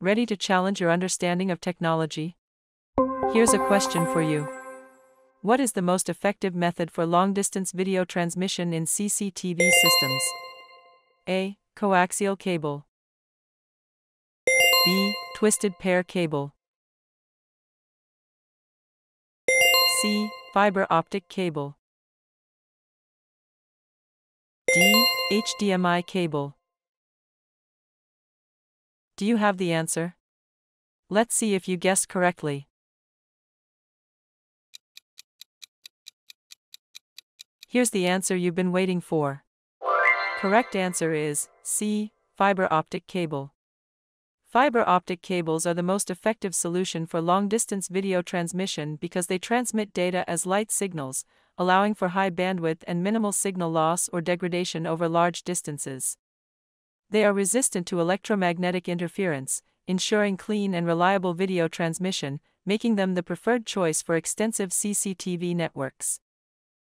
Ready to challenge your understanding of technology? Here's a question for you. What is the most effective method for long distance video transmission in CCTV systems? A. Coaxial cable. B. Twisted pair cable. C. Fiber optic cable. D. HDMI cable. Do you have the answer? Let's see if you guessed correctly. Here's the answer you've been waiting for. Correct answer is C. Fiber optic cable. Fiber optic cables are the most effective solution for long distance video transmission because they transmit data as light signals, allowing for high bandwidth and minimal signal loss or degradation over large distances. They are resistant to electromagnetic interference, ensuring clean and reliable video transmission, making them the preferred choice for extensive CCTV networks.